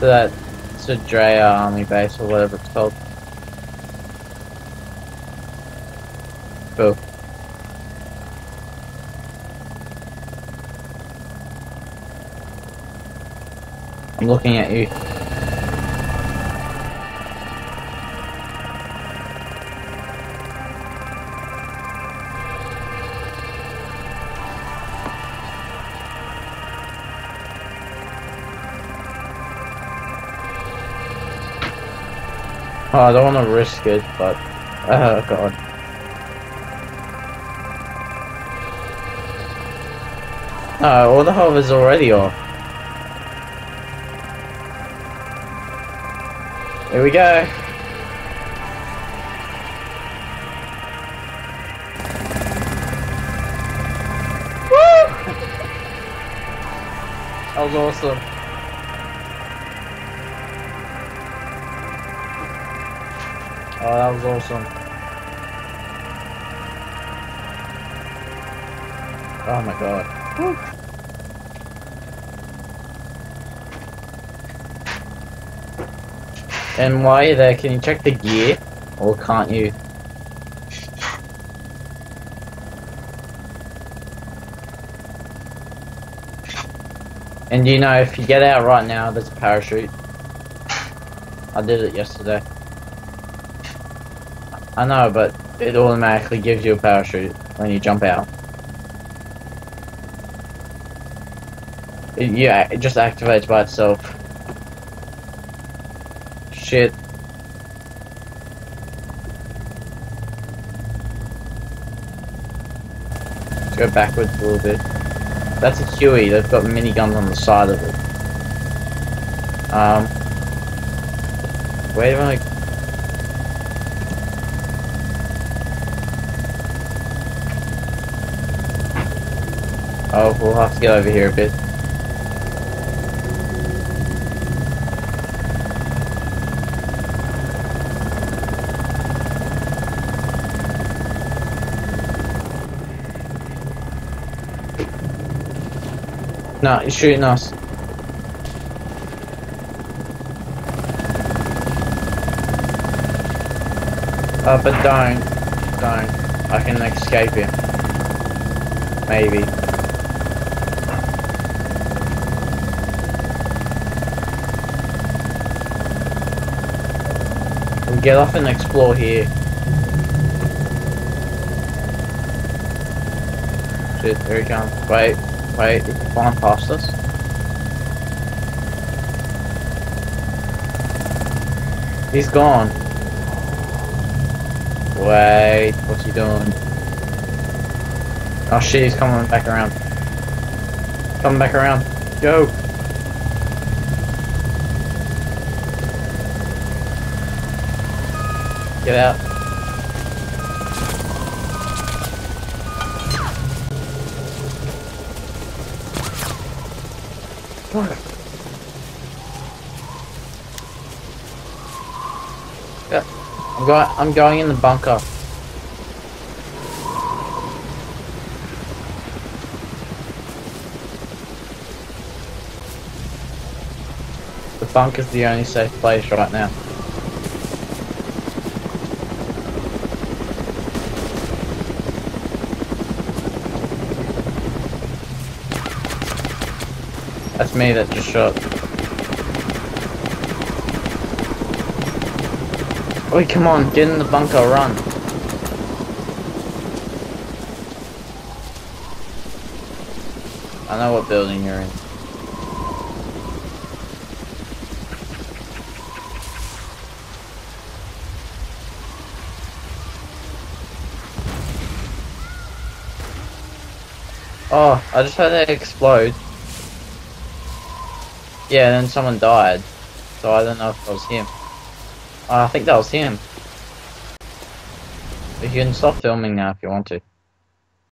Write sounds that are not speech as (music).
to that to Drea Army Base or whatever it's called. Cool. I'm looking at you. (laughs) Oh, I don't want to risk it, but (laughs) oh god. No, all the hover's already off. Here we go. Woo! (laughs) That was awesome. Oh, that was awesome. Oh my god. Woo. And while you're there, can you check the gear? Or can't you? And you know, if you get out right now, there's a parachute. I did it yesterday. I know, but it automatically gives you a parachute when you jump out. It, yeah, it just activates by itself. Shit. Let's go backwards a little bit. That's a Huey, they've got miniguns on the side of it. Um, wait a minute. Oh, we'll have to get over here a bit. No, he's shooting us. Uh, but don't. Don't. I can escape him. Maybe. Get off and explore here. Shit, there he comes. Wait. Wait, he flying past us? He's gone. Wait, what's he doing? Oh shit, he's coming back around. Coming back around. Go! Get out. Yeah, I'm going. I'm going in the bunker. The bunker's the only safe place right now. That's me that just shot. Wait, come on, get in the bunker, run. I know what building you're in. Oh, I just heard it explode. Yeah, then someone died. So I don't know if it was him. Uh, I think that was him. But you can stop filming now if you want to.